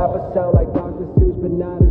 have a sound like Dr. Seuss, but not as